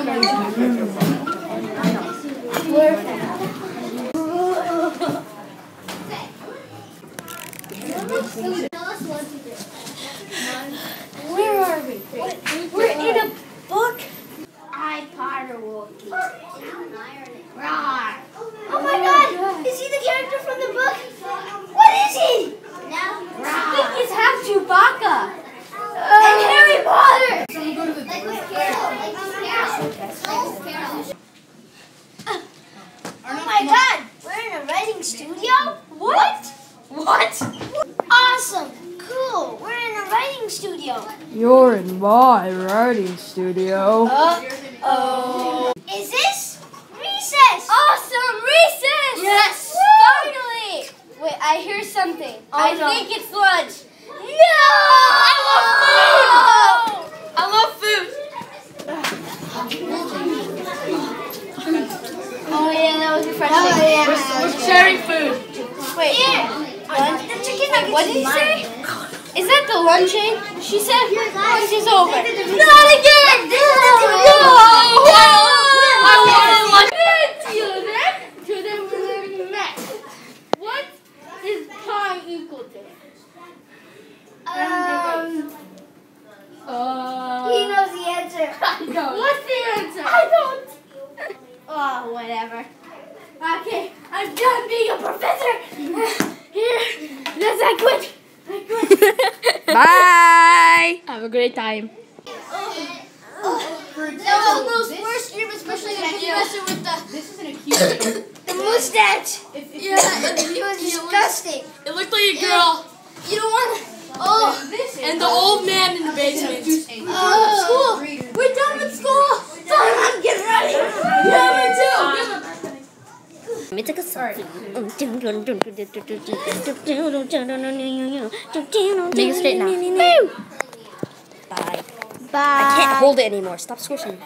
Where are we? We're in a book. I Potter Wookie. Rawr. Oh my god! Is he the character from the book? What is he? I think he's half Chewbacca. and Harry Potter! Oh my god! We're in a writing studio? What? What? Awesome! Cool! We're in a writing studio. You're in my writing studio. Uh-oh. Is this recess? Awesome! Recess! Yes! Finally! Wait, I hear something. I think it's lunch. No! I love food! I love food! oh yeah, that was refreshing. Oh yeah. We're sharing food. Wait. Lunch? The chicken Wait, what did he say? Is that the lunching? She said lunch is over. Not again! No! I want a lunch. Children, children will learn next. What is pi equal to? Um, Uh, he knows the answer. I don't. What's the answer? I don't. Oh, whatever. Okay, I'm done being a professor. Here, let's I quit. I quit. Bye. Have a great time. That was the worst stream, especially the professor with the, This isn't a the mustache. yeah, He was disgusting. it looked like a girl. You don't want to. Oh, And the old man in the basement. oh, school. We're done with school. Fine, get ready. Yeah, me too. Me take a selfie. Make it straight now. Bye. I can't hold it anymore. Stop squishing.